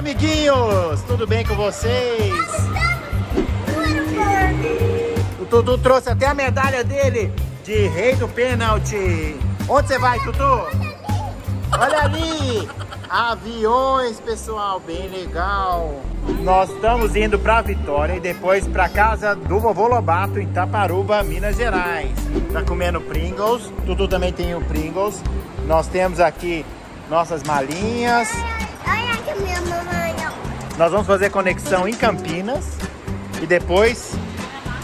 amiguinhos! Tudo bem com vocês? O Tutu trouxe até a medalha dele de rei do pênalti. Onde você vai, Tutu? Olha ali! Aviões, pessoal, bem legal. Nós estamos indo para Vitória e depois para casa do vovô Lobato em Taparuba, Minas Gerais. Tá comendo Pringles. Tutu também tem o Pringles. Nós temos aqui nossas malinhas. Nós vamos fazer conexão em Campinas e depois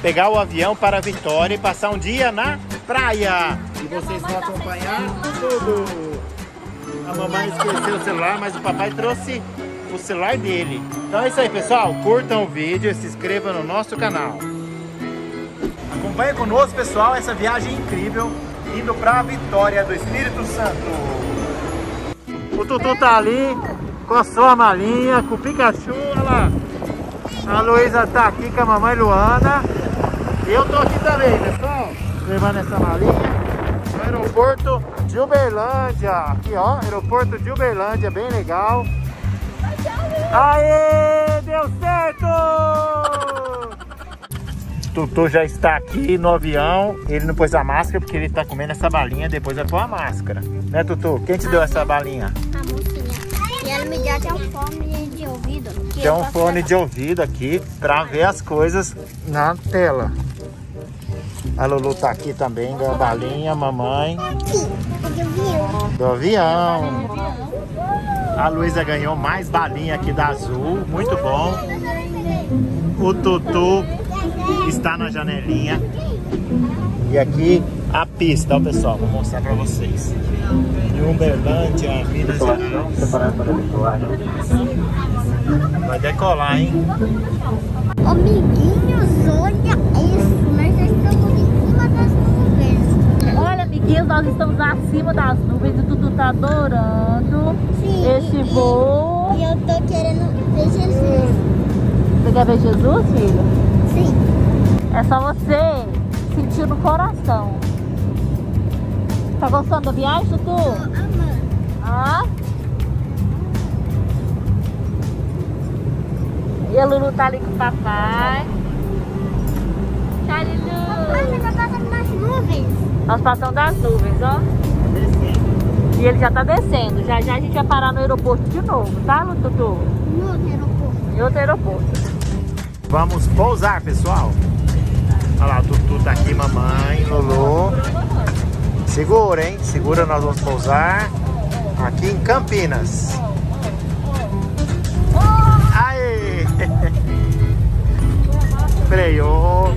pegar o avião para Vitória e passar um dia na praia. E vocês vão acompanhar tudo. A mamãe esqueceu o celular, mas o papai trouxe o celular dele. Então é isso aí, pessoal. Curtam o vídeo e se inscrevam no nosso canal. Acompanhe conosco, pessoal, essa viagem incrível indo para a Vitória do Espírito Santo. O Tutu tá ali com a malinha, com o Pikachu, olha lá. A Luísa tá aqui com a mamãe Luana. E eu tô aqui também, pessoal, levando essa malinha no aeroporto de Uberlândia. Aqui, ó, aeroporto de Uberlândia, bem legal. Aê, deu certo! Tutu já está aqui no avião. Ele não pôs a máscara porque ele tá comendo essa balinha. Depois vai pôr a máscara. Né, Tutu? Quem te deu essa balinha? Me deu até um fone de ouvido. Tem um fone de ouvido aqui pra ver as coisas na tela. A Lulu tá aqui também, ganhou a balinha, mamãe Aqui, porque viu? do avião. A Luísa ganhou mais balinha aqui da Azul, muito bom. O Tutu está na janelinha. E aqui a pista, ó pessoal, vou mostrar pra vocês. Em Uberlândia, Minas Gerais. Vai decolar, hein? Amiguinhos, olha isso. Nós já estamos em cima das nuvens. Olha, amiguinhos, nós estamos acima das nuvens e o Dudu tá adorando Sim, esse e- voo. E eu tô querendo ver Jesus. Você quer ver Jesus, filho? Sim. É só você sentir no coração. Tá gostando da viagem, Dudu? Amando. Ah? E a Lulu tá ali com o papai. Tchau, Papai, Lulu. você tá passando nuvens. Nós passamos das nuvens, ó. E ele já tá descendo. Já já a gente vai parar no aeroporto de novo, tá, Dudu? No aeroporto. Em outro aeroporto. Vamos pousar, pessoal. Olha lá, o Tutu tá aqui, mamãe, Lulu. Segura, hein? Segura, nós vamos pousar aqui em Campinas. Aê! Freou.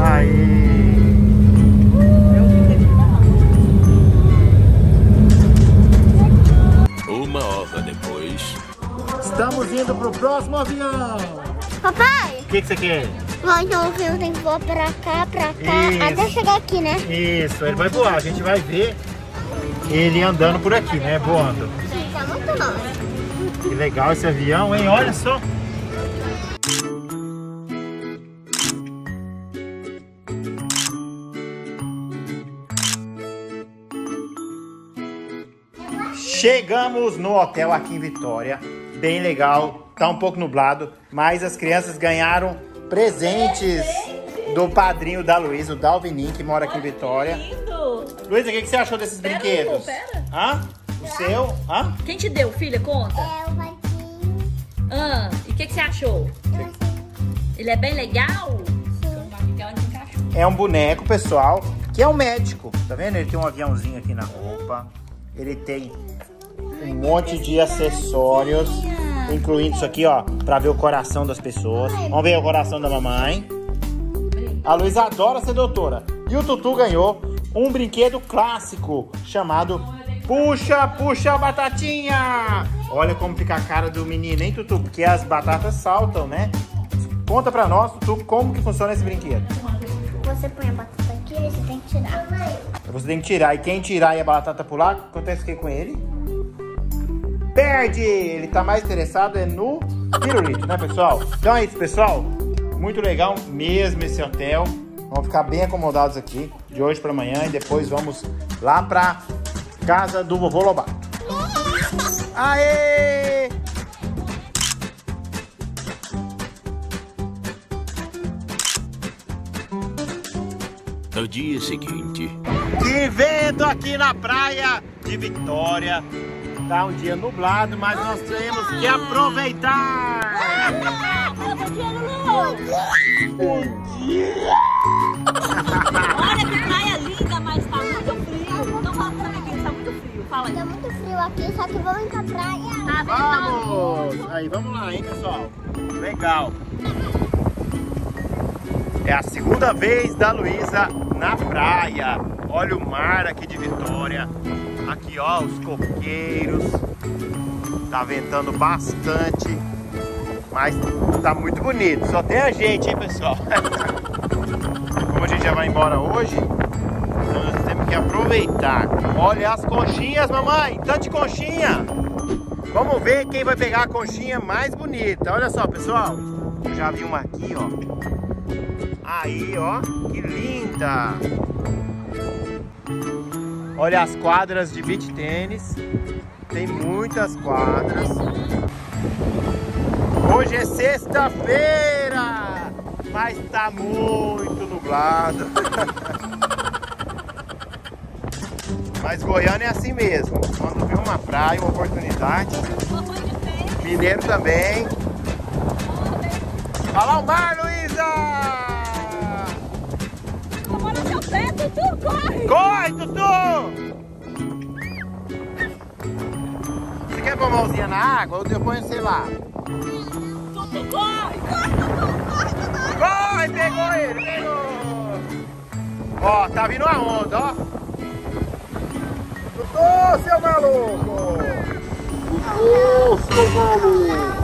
Aí. Uma hora depois. Estamos indo pro próximo avião. Papai, O que, que você quer? Bom, então o filme tem que voar pra cá, pra cá, Isso. até chegar aqui, né? Isso, ele vai voar. A gente vai ver ele andando por aqui, né? Voando. Sim, tá muito longe. Que legal esse avião, hein? Olha só. Chegamos no hotel aqui em Vitória. Bem legal. Tá um pouco nublado, mas as crianças ganharam presentes do padrinho da Luísa, o Dalvinin, que mora aqui em Vitória. Lindo! Luísa, o que, que você achou desses Pera, brinquedos? Pera. Hã? O seu? Hã? Quem te deu, filha? Conta. É o Vaquinho. Ah, e o que, que você achou? Ele é bem legal? É um boneco, pessoal, que é um médico. Tá vendo? Ele tem um aviãozinho aqui na roupa. Ele tem um monte de acessórios, incluindo isso aqui, ó, pra ver o coração das pessoas. Vamos ver o coração da mamãe. A Luísa adora ser doutora. E o Tutu ganhou um brinquedo clássico chamado Puxa, Puxa Batatinha. Olha como fica a cara do menino, hein, Tutu? Porque as batatas saltam, né? Conta pra nós, Tutu, como que funciona esse brinquedo. Você põe a batata aqui e você tem que tirar. Você tem que tirar. E quem tirar e a batata pular, acontece o que com ele? Perde! Ele tá mais interessado é no pirulito, né, pessoal? Então é isso, pessoal. Muito legal mesmo esse hotel. Vamos ficar bem acomodados aqui de hoje para amanhã e depois vamos lá pra casa do vovô Lobato. Aê! No dia seguinte, Que vento aqui na praia de Vitória. Tá um dia nublado, mas nós temos que aproveitar. Olha que praia linda, mas tá muito frio. Então fala pra amiguinho, tá muito frio. Fala aí. Tá muito frio aqui, só que vamos ir pra praia. Tá? Tá Vamos! Aí, vamos lá, hein, pessoal? Legal. É a segunda vez da Luísa na praia. Olha o mar aqui de Vitória. Aqui, ó, os coqueiros. Tá ventando bastante. Mas tá muito bonito. Só tem a gente, hein, pessoal? Como a gente já vai embora hoje, nós temos que aproveitar. Olha as conchinhas, mamãe. Tanto de conchinha. Vamos ver quem vai pegar a conchinha mais bonita. Olha só, pessoal. Eu já vi uma aqui, ó. Aí, ó. Que linda. Olha as quadras de beach tênis. Tem muitas quadras. Hoje é sexta-feira, mas tá muito nublado. Mas Goiânia é assim mesmo. Quando vê uma praia, uma oportunidade. Mineiro também. Lá o mar, Luísa! Corre! Tutu! Você quer pôr a mãozinha na água ou ponho, sei lá? Tutu, corre! Corre, Tutu, corre, Tutu! Corre, pegou ele, pegou! Ó, tá vindo a onda, ó. Tutu, seu maluco! Tutu, seu maluco!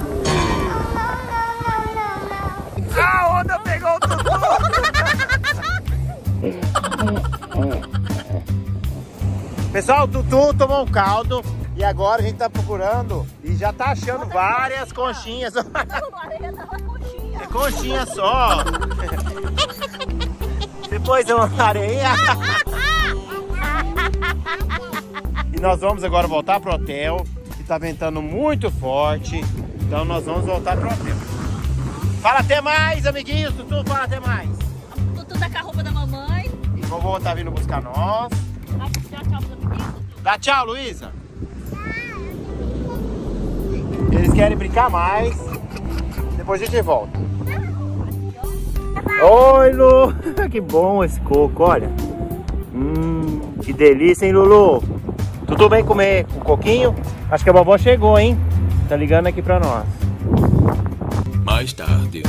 Pessoal, o Tutu tomou um caldo e agora a gente tá procurando e já tá achando várias conchinhas. Não. É conchinha só. Depois uma areia. E nós vamos agora voltar pro hotel, que tá ventando muito forte. Então nós vamos voltar pro hotel. Fala até mais, amiguinhos. Tutu, fala até mais. Tutu tá com a roupa da mamãe. E vovô tá vindo buscar nós. Dá tchau, Luísa. Eles querem brincar mais. Depois a gente volta. Oi, Lu. que bom esse coco, olha. Hum, que delícia, hein, Lulu? Tudo bem comer um coquinho? Acho que a vovó chegou, hein? Tá ligando aqui pra nós. mais tarde,